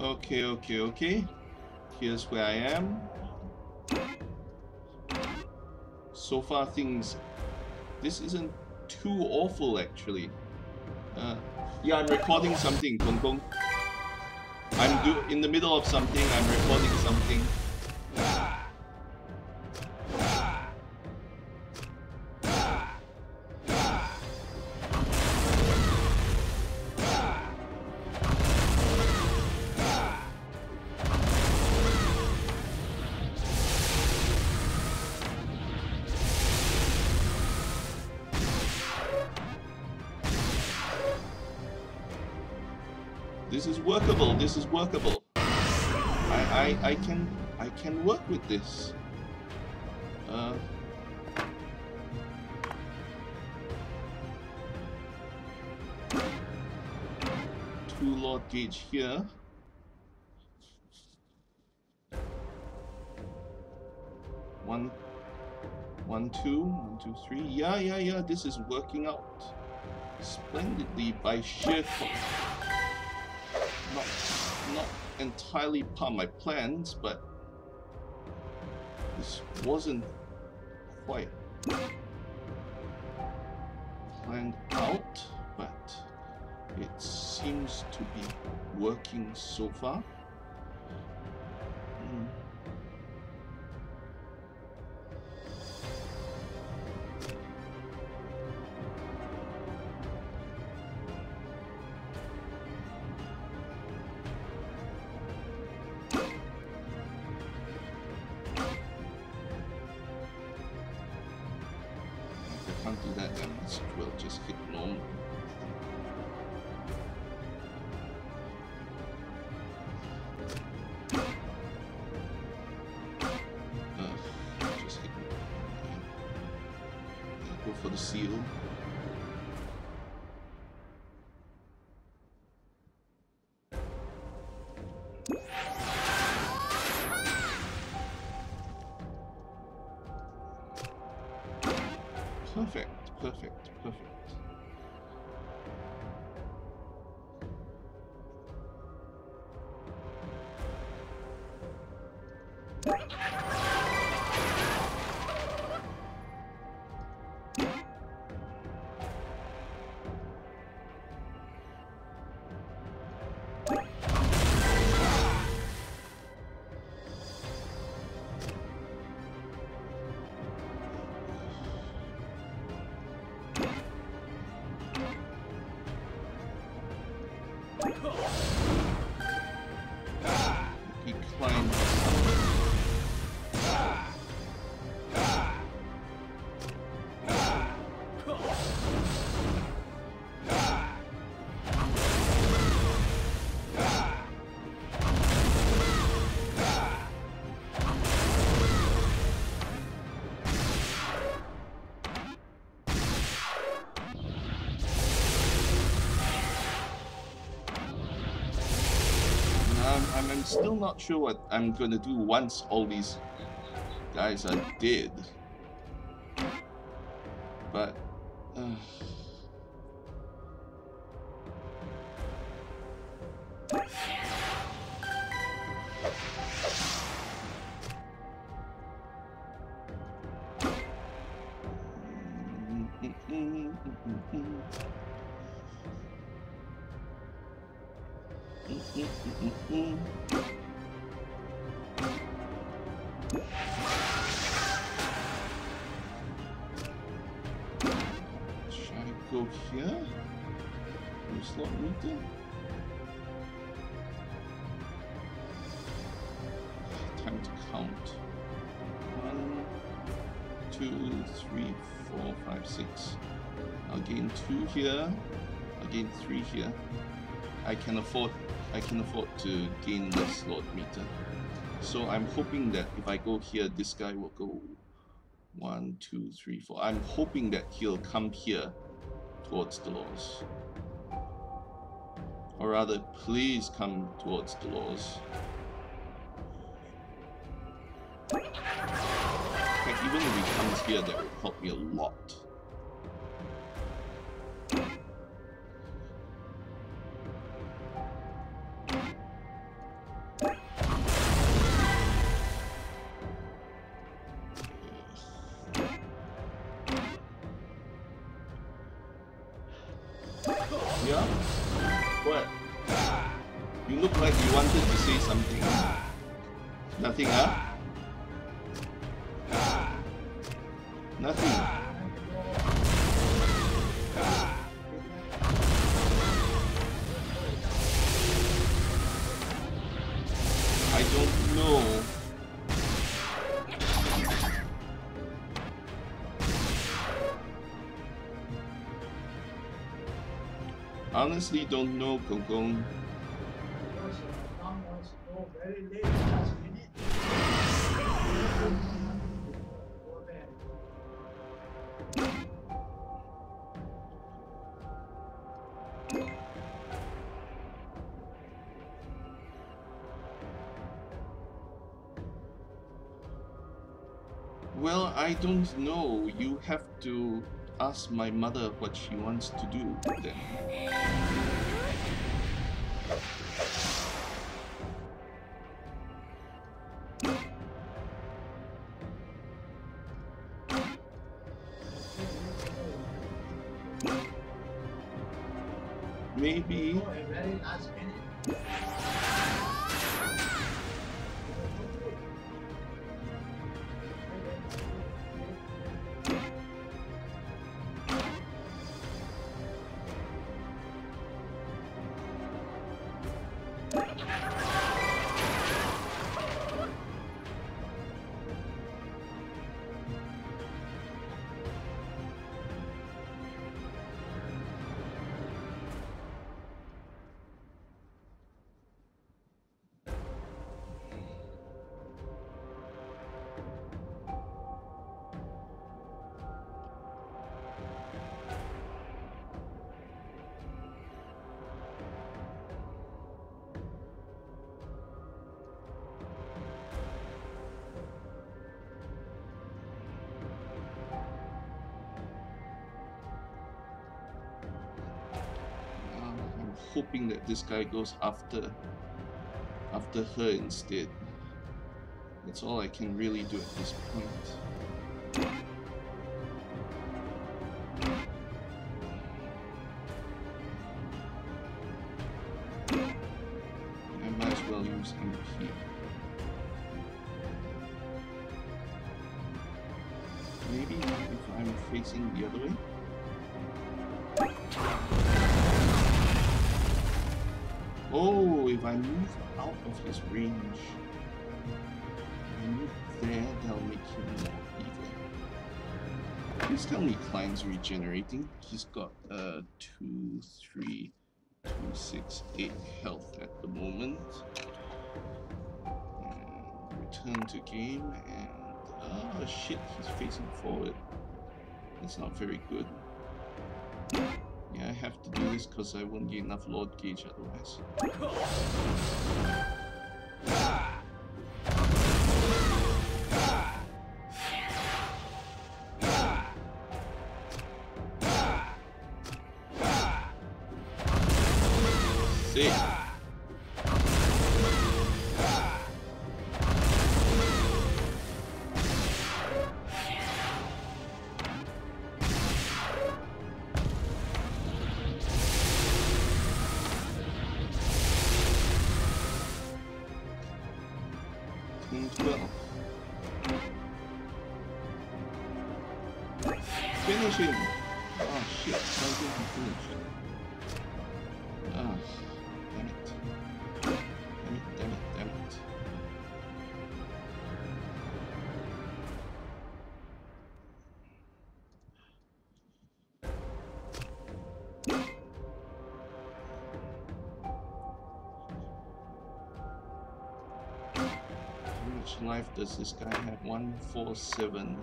Okay, okay, okay. Here's where I am. So far things... This isn't too awful actually. Uh, yeah, I'm recording something, Gong Gong. I'm do in the middle of something, I'm recording something. This is workable, this is workable. I, I, I can I can work with this. Uh, two Lord Gauge here. One, one, two, one, two, three. Yeah, yeah, yeah. This is working out splendidly by sheer not not entirely part of my plans, but this wasn't quite planned out, but it seems to be working so far. Can't do that, then this will just hit normal. Uh, just hit okay. Go for the seal. I'm, still not sure what I'm gonna do once all these guys are dead. But uh, go here? New slot meter? Time to count. One, two, three, four, five, six. I'll gain two here. I'll gain three here. I can afford I can afford to gain the slot meter. So I'm hoping that if I go here, this guy will go one, two, three, four. I'm hoping that he'll come here towards the laws. Or rather, please come towards the laws. Even if he comes here, that will help me a lot. You wanted to say something. Nothing, huh? Nothing. I don't know. Honestly, don't know, Gogong. Well, I don't know. You have to ask my mother what she wants to do then. Maybe. Uh, hoping that this guy goes after after her instead. That's all I can really do at this point. I might as well use MP. Maybe if I'm facing the other way? Oh, if I move out of his range, move there, that'll make him more evil. Please tell me Klein's regenerating. He's got uh two, three, two, six, eight health at the moment. And return to game and oh shit, he's facing forward. That's not very good. Yeah, I have to do this because I won't get enough Lord Gauge otherwise. 嗯。不啊真的是啊是有高度很重的 life does this guy have? 147.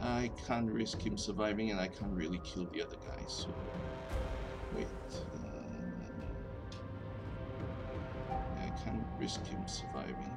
I can't risk him surviving and I can't really kill the other guy, so... Wait... Uh, I can't risk him surviving.